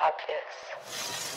obvious.